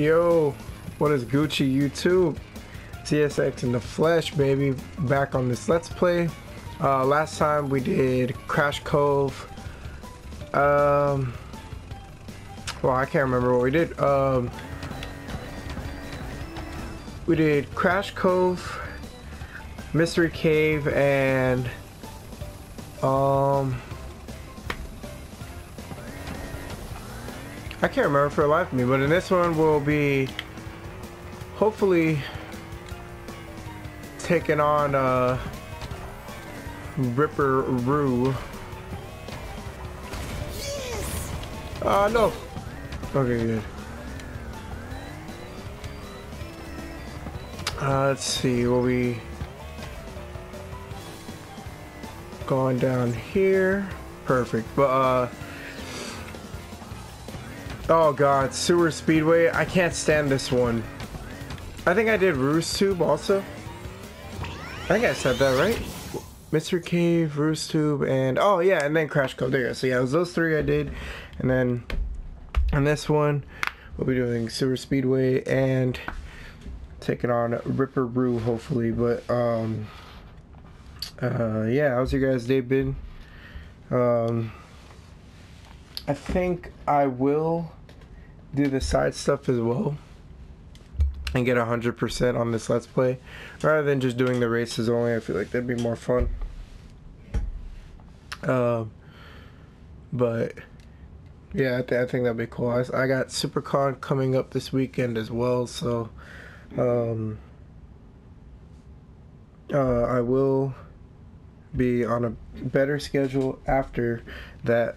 Yo, what is Gucci YouTube? CSX in the flesh, baby. Back on this Let's Play. Uh, last time we did Crash Cove. Um, well, I can't remember what we did. Um, we did Crash Cove, Mystery Cave, and um, I can't remember for the life of me. But in this one, we'll be hopefully taking on uh, Ripper Roo. Uh, no. Okay, good. Uh, let's see, will we going down here? Perfect. But uh Oh god, Sewer Speedway. I can't stand this one. I think I did Roo's Tube also. I think I said that right. Mr. Cave, Roo's Tube, and oh yeah, and then Crash Cove. There you go. So yeah, it was those three I did, and then on this one we'll be doing Sewer Speedway and taking on Ripper Roo hopefully. But um, uh, yeah, how's your guys' day been? Um, I think I will do the side stuff as well and get 100% on this let's play. Rather than just doing the races only i feel like that'd be more fun. Um but yeah i, th I think that'd be cool. I, I got supercon coming up this weekend as well so um uh, i will be on a better schedule after that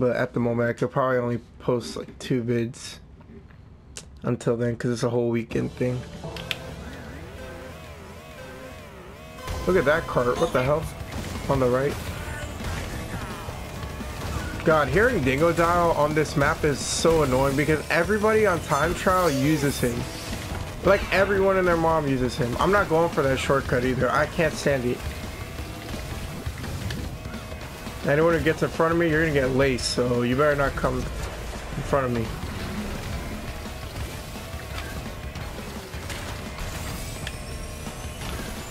but at the moment i could probably only post like two vids until then because it's a whole weekend thing. Look at that cart. What the hell? On the right. God, hearing Dingodile on this map is so annoying because everybody on time trial uses him. Like everyone and their mom uses him. I'm not going for that shortcut either. I can't stand it. Anyone who gets in front of me, you're gonna get laced, so you better not come in front of me.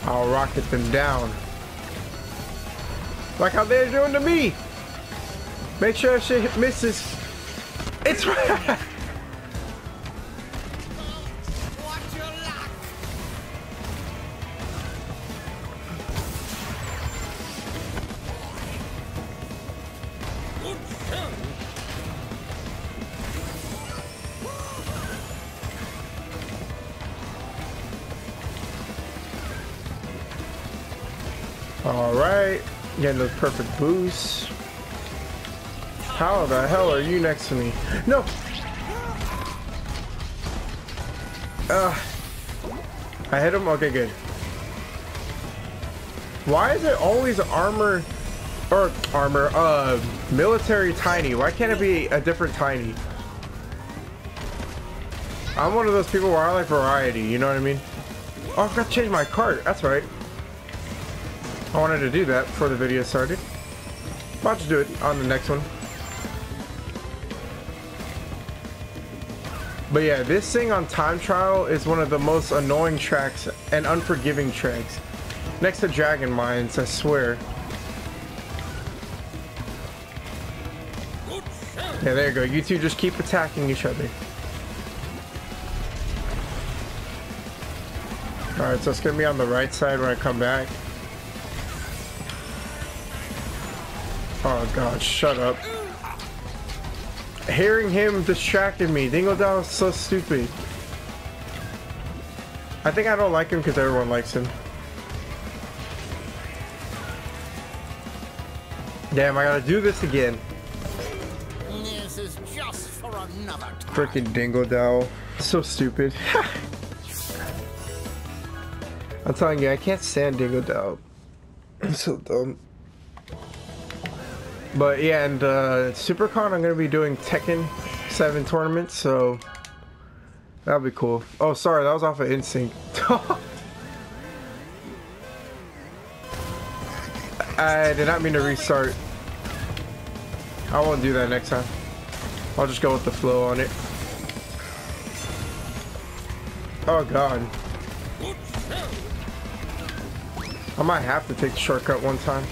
I'll rocket them down. Like how they're doing to me. Make sure shit misses. It's right. Perfect boost. How the hell are you next to me? No! Uh, I hit him? Okay, good. Why is it always armor, or armor, uh, military tiny? Why can't it be a different tiny? I'm one of those people where I like variety, you know what I mean? Oh, I gotta change my cart, that's right. I wanted to do that before the video started. About to do it on the next one. But yeah, this thing on time trial is one of the most annoying tracks and unforgiving tracks. Next to Dragon Mines, I swear. Yeah, there you go. You two just keep attacking each other. Alright, so it's gonna be on the right side when I come back. Oh god, shut up. Hearing him distracted me. Dingodile is so stupid. I think I don't like him because everyone likes him. Damn, I gotta do this again. This is just for another time. Freaking Dingodile. So stupid. I'm telling you, I can't stand Dingle Dow. I'm so dumb. But yeah, and uh, SuperCon, I'm gonna be doing Tekken 7 tournaments, so that'll be cool. Oh, sorry, that was off of Insync. I did not mean to restart. I won't do that next time. I'll just go with the flow on it. Oh god. I might have to take the shortcut one time.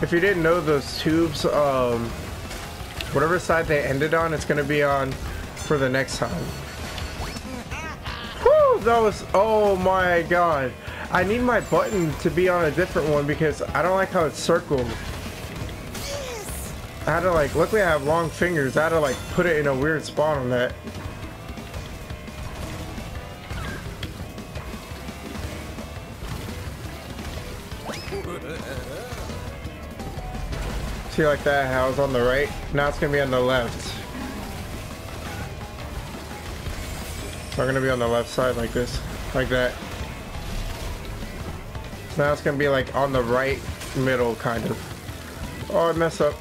If you didn't know those tubes, um, whatever side they ended on, it's gonna be on for the next time. Whew, that was, oh my god. I need my button to be on a different one because I don't like how it's circled. I had to like, luckily I have long fingers, I had to like put it in a weird spot on that. See like that, it's on the right? Now it's gonna be on the left. So I'm gonna be on the left side like this, like that. So now it's gonna be like on the right middle, kind of. Oh, I mess up.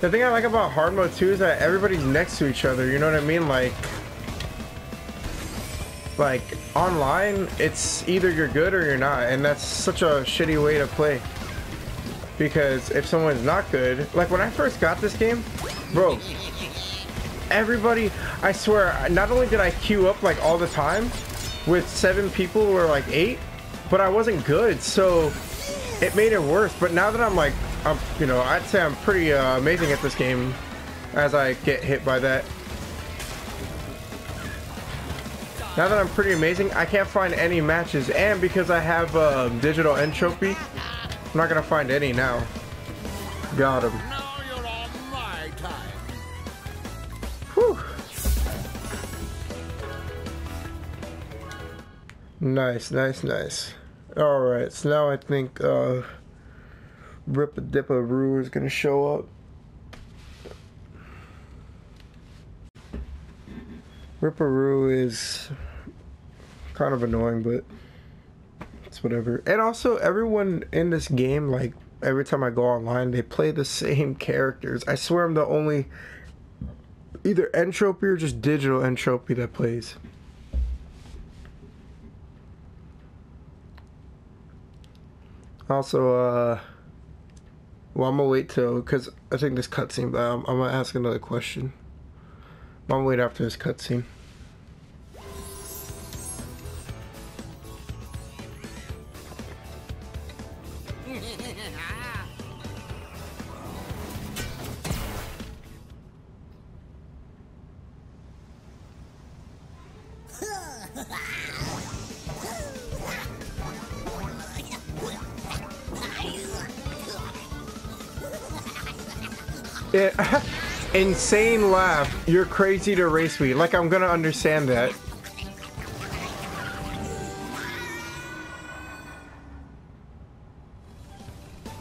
The thing I like about hard mode too is that everybody's next to each other. You know what I mean? Like, like online, it's either you're good or you're not, and that's such a shitty way to play. Because if someone's not good, like when I first got this game, bro, everybody, I swear, not only did I queue up like all the time with seven people or like eight, but I wasn't good, so it made it worse. But now that I'm like I'm, you know, I'd say I'm pretty uh, amazing at this game as I get hit by that. Now that I'm pretty amazing, I can't find any matches, and because I have uh, digital N. Tropy, I'm not gonna find any now. Got him. Nice, nice, nice. Alright, so now I think uh, Rippa Dippa Roo is gonna show up. Ripper Roo is kind of annoying, but it's whatever. And also, everyone in this game, like every time I go online, they play the same characters. I swear I'm the only either N. Tropy or just digital N. Tropy that plays. Also, uh, well, I'm gonna wait till because I think this cutscene, but I'm, I'm gonna ask another question. I'm wait after this cutscene. Insane laugh. You're crazy to race me. Like I'm gonna understand that.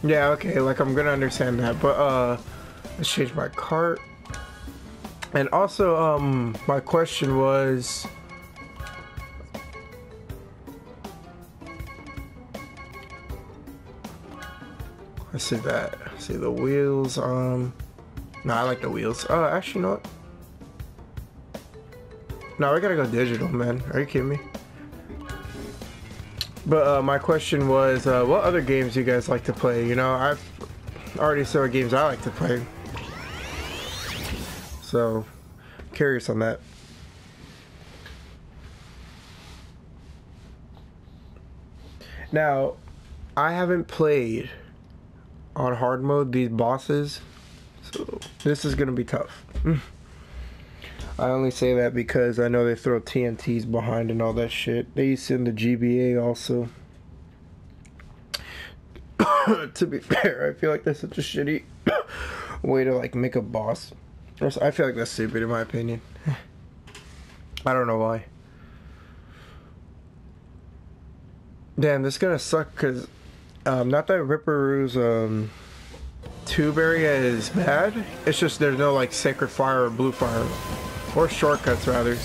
Yeah, okay, like I'm gonna understand that. But uh let's change my cart. And also, um my question was I see that. See the wheels, um no, I like the wheels. Oh, actually, what? No, we gotta go digital, man. Are you kidding me? But uh, my question was, uh, what other games you guys like to play? You know, I've already said what games I like to play. So, curious on that. Now, I haven't played on hard mode these bosses this is gonna be tough. I only say that because I know they throw TNTs behind and all that shit. They used to in the GBA also. to be fair, I feel like that's such a shitty way to like make a boss. I feel like that's stupid in my opinion. I don't know why. Damn, this is gonna suck because um, not that Ripper Roo's um tube area is bad. It's just there's no like sacred fire or blue fire. Or shortcuts rather.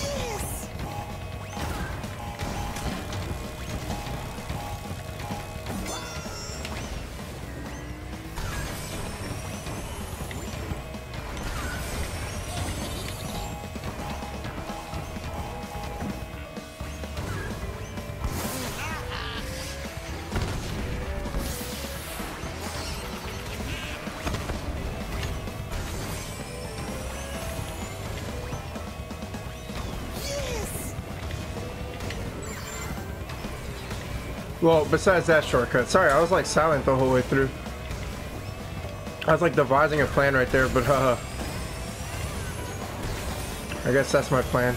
Well, besides that shortcut. Sorry, I was like silent the whole way through. I was like devising a plan right there, but uh, I guess that's my plan.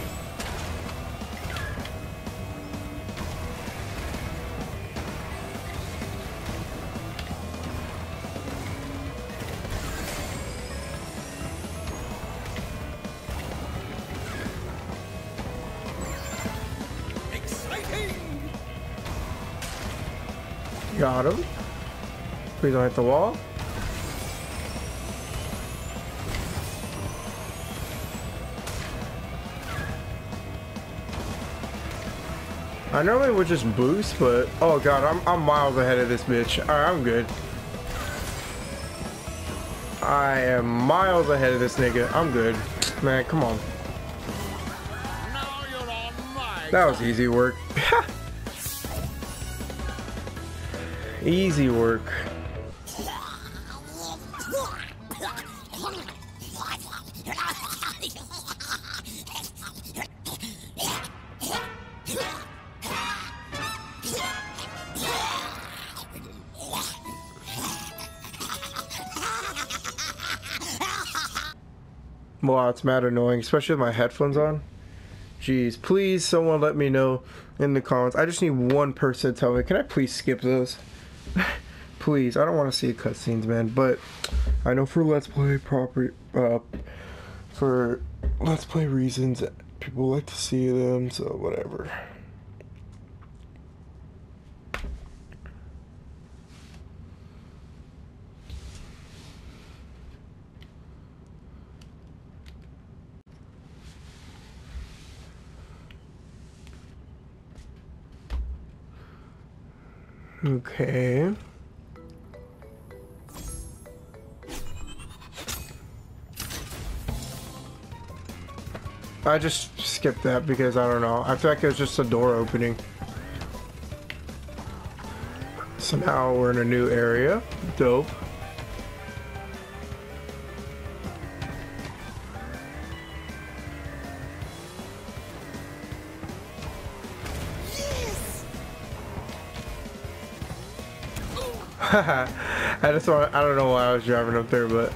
Got him. Please don't hit the wall. I normally would just boost, but oh god, I'm I'm miles ahead of this bitch. Alright, I'm good. I am miles ahead of this nigga. I'm good. Man, come on. On That was easy work. easy work. Wow, it's mad annoying, especially with my headphones on. Jeez, please someone let me know in the comments. I just need one person to tell me. Can I please skip those? please, I don't want to see cutscenes, man. But I know for Let's Play proper, uh, for Let's Play reasons, people like to see them, so whatever. Okay. I just skipped that because I don't know. I feel like it was just a door opening. So now we're in a new area. Dope. I just want, I don't know why I was driving up there, but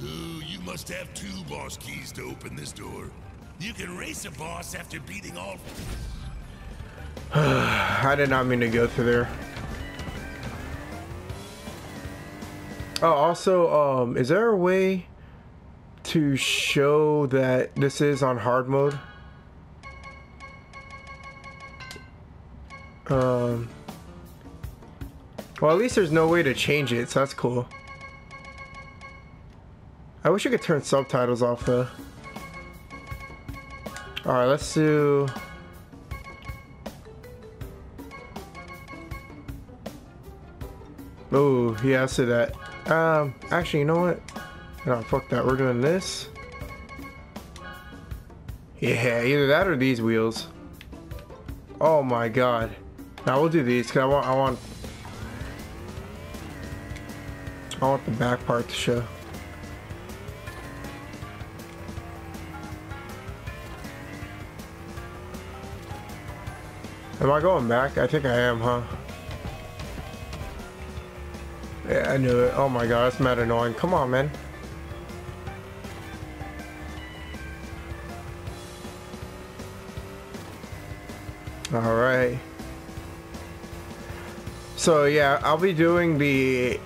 Ooh, you must have two boss keys to open this door. You can race a boss after beating all. I did not mean to go through there. Oh, also, um, is there a way to show that this is on hard mode? Um, well, at least there's no way to change it, so that's cool. I wish I could turn subtitles off though. Alright, let's do... Oh, yeah, I see that. Um, actually, you know what? No, fuck that. We're doing this. Yeah, either that or these wheels. Oh my god. Now we'll do these because I want, I want, I want the back part to show. Am I going back? I think I am, huh? Yeah, I knew it. Oh my god, that's mad annoying. Come on, man. Alright. So yeah, I'll be doing the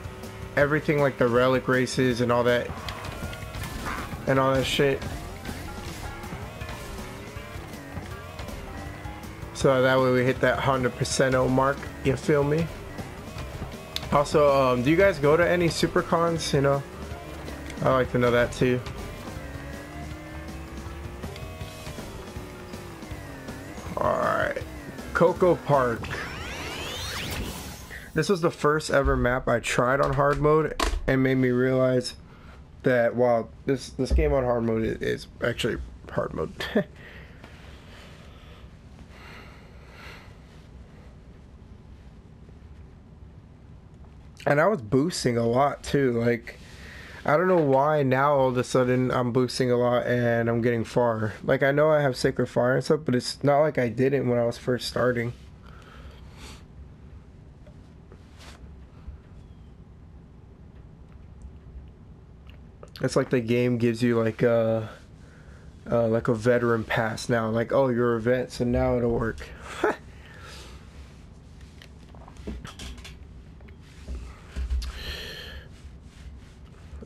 everything like the relic races and all that and all that shit. So that way we hit that 100% mark, you feel me? Also, um, do you guys go to any supercons, you know? I like to know that too. Coco Park. This was the first ever map I tried on hard mode and made me realize that wow, this this game on hard mode is, is actually hard mode. and I was boosting a lot too. Like I don't know why now all of a sudden I'm boosting a lot and I'm getting far. Like I know I have Sacred Fire and stuff, but it's not like I didn't when I was first starting. It's like the game gives you like a, uh, like a veteran pass now. Like, oh, you're a vet, so now it'll work.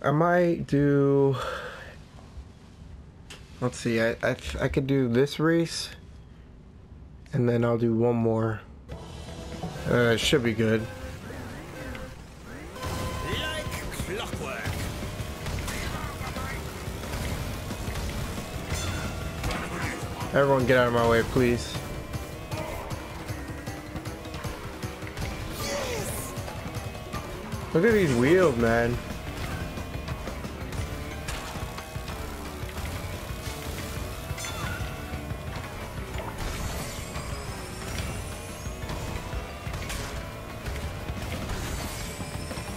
I might do. Let's see. I I, I could do this race, and then I'll do one more. Uh, it should be good. Everyone, get out of my way, please. Look at these wheels, man.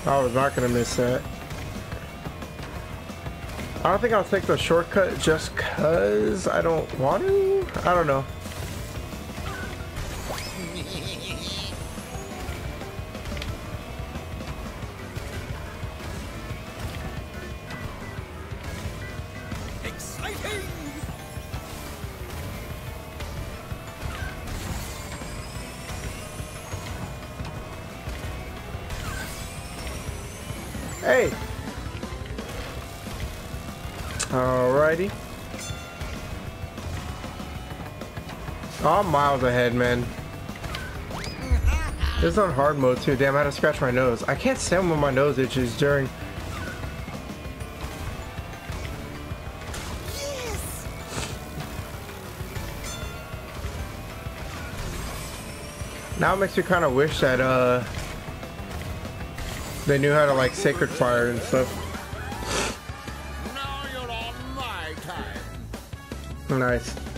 I was not gonna miss that. I don't think I'll take the shortcut just cause I don't want to. I don't know. I'm miles ahead, man. This is on hard mode too. Damn, I had to scratch my nose. I can't stand when my nose itches during. Now it makes me kind of wish that uh they knew how to like sacred fire and stuff. Now you're on my time. Nice.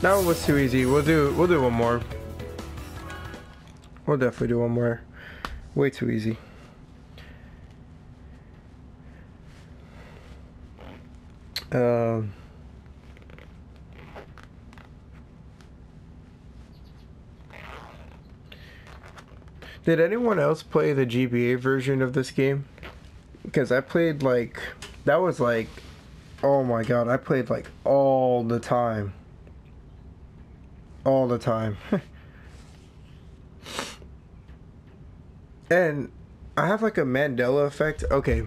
That one was too easy. We'll do we'll do one more. We'll definitely do one more. Way too easy. Um Did anyone else play the GBA version of this game? Because I played like that was like oh my god, I played like all the time. All the time. and I have like a Mandela effect. Okay.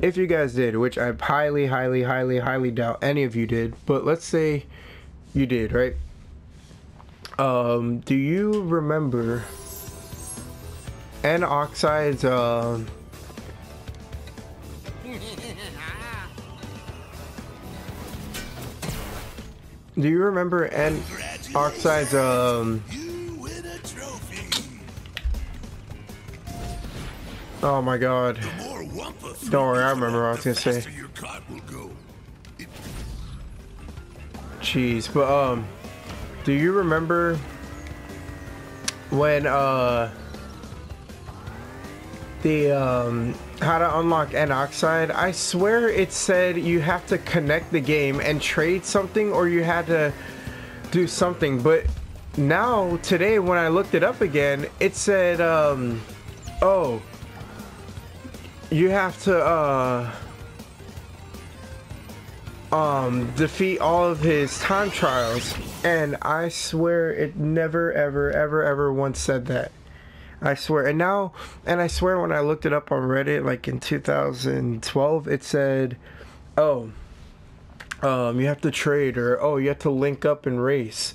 If you guys did, which I highly, highly, highly, highly doubt any of you did, but let's say you did, right? Um, do you remember N. Oxide's um Do you remember N Oxide's um oh my god. Don't worry, I remember what I was gonna say. Jeez, but um, do you remember when uh the um how to unlock N. Oxide? I swear it said you have to connect the game and trade something, or you had to do something. But now today, when I looked it up again, it said um, oh, you have to uh um defeat all of his time trials and i swear it never ever ever ever once said that i swear and now and i swear when i looked it up on reddit like in 2012 it said oh um you have to trade or oh you have to link up and race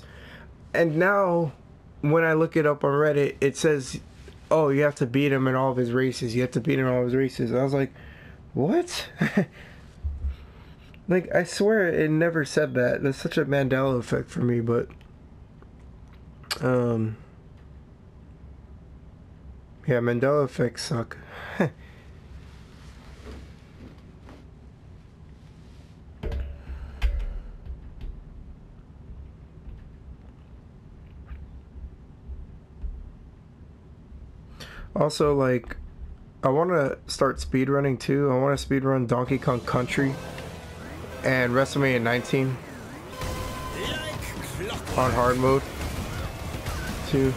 and now when i look it up on reddit it says oh you have to beat him in all of his races you have to beat him in all of his races i was like what Like I swear it never said that. That's such a Mandela effect for me, but um Yeah, Mandela effects suck. also like I want to start speedrunning too. I want to speedrun Donkey Kong Country and WrestleMania 19 Like clockwork. on hard mode too.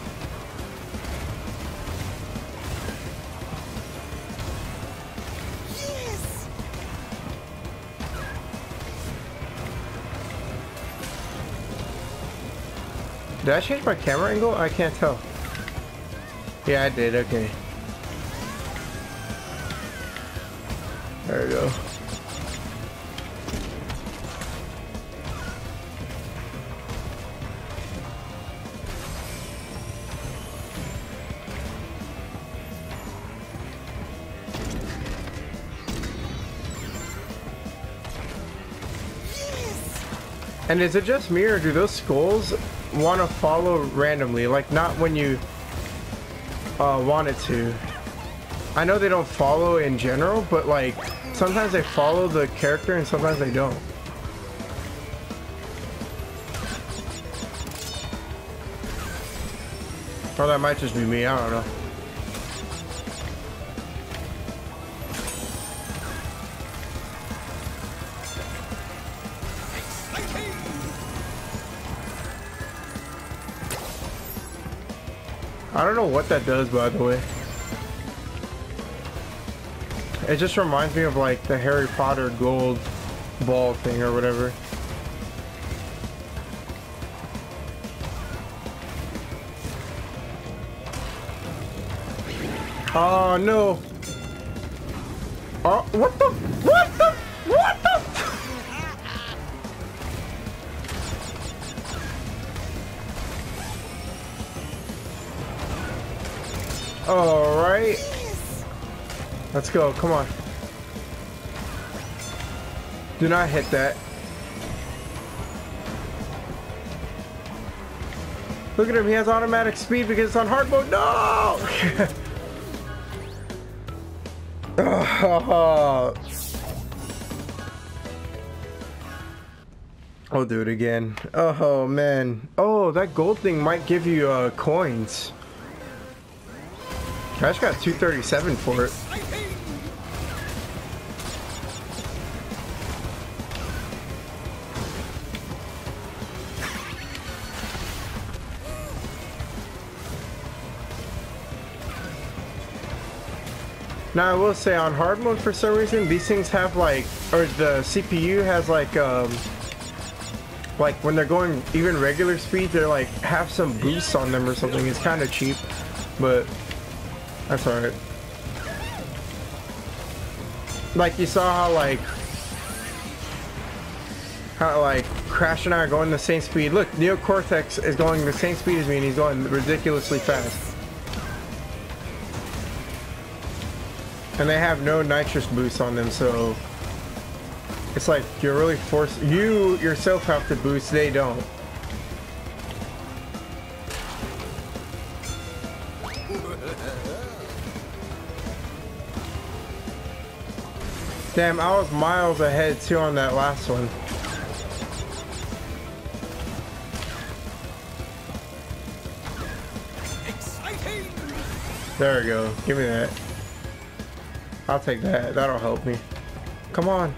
Did I change my camera angle? I can't tell. Yeah, I did. Okay. There we go. And is it just me or do those skulls want to follow randomly? Like not when you uh, want it to. I know they don't follow in general, but like sometimes they follow the character and sometimes they don't. Or that might just be me, I don't know. I don't know what that does, by the way. It just reminds me of like the Harry Potter gold ball thing or whatever. Oh no. Oh, what the? What the? What the? Right. Let's go. Come on. Do not hit that. Look at him. He has automatic speed because it's on hard mode. No! oh. I'll do it again. Oh, man. Oh, that gold thing might give you uh, coins. I just got 237 for it. Now I will say on hard mode for some reason these things have like or the CPU has like um like when they're going even regular speed they're like have some boosts on them or something. It's kind of cheap, but that's alright. Like you saw how like how like Crash and I are going the same speed. Look, Neo Cortex is going the same speed as me and he's going ridiculously fast. And they have no nitrous boost on them, so it's like you're really forced. You yourself have to boost, they don't. Damn, I was miles ahead too on that last one. Exciting. There we go. Give me that. I'll take that. That'll help me. Come on.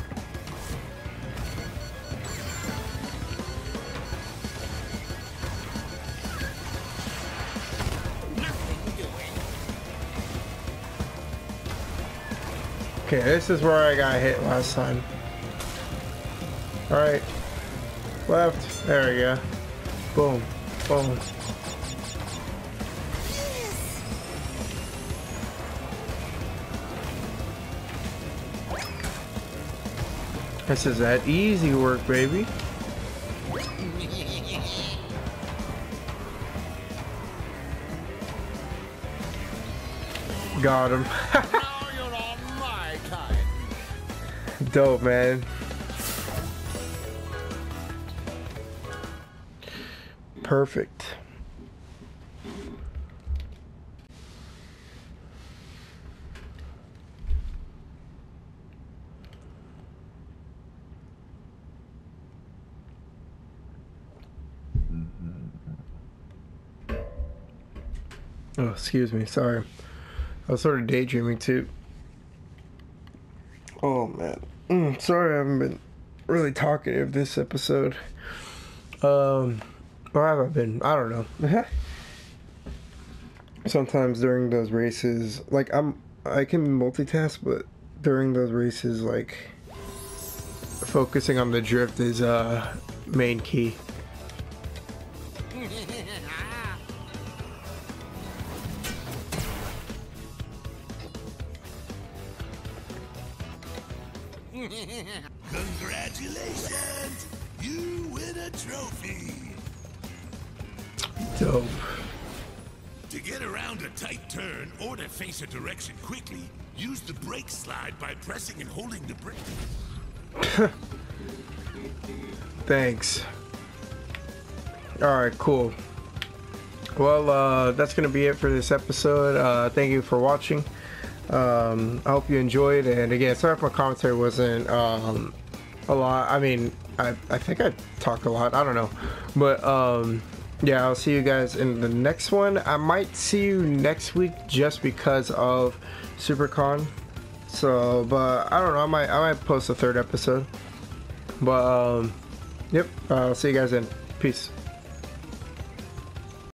Okay, this is where I got hit last time. Alright. Left. There we go. Boom. Boom. This is that easy work, baby. Got him. Dope, man. Perfect. Oh, excuse me. Sorry. I was sort of daydreaming too. Oh man, mm, sorry I haven't been really talkative this episode. Um, or have I been? I don't know. Sometimes during those races, like I'm, I can multitask, but during those races, like focusing on the drift is uh main key. Trophy! Dope. To get around a tight turn or to face a direction quickly, use the brake slide by pressing and holding the brake. Thanks. Alright, cool. Well, uh, that's going to be it for this episode. Uh, thank you for watching. Um, I hope you enjoyed. And again, sorry if my commentary wasn't um, a lot. I mean, I, I think I talked a lot. I don't know. But um, yeah, I'll see you guys in the next one. I might see you next week just because of SuperCon. So, but I don't know. I might I might post a third episode. But um, yep. I'll see you guys then. Peace.